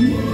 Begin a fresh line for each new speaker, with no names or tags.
mm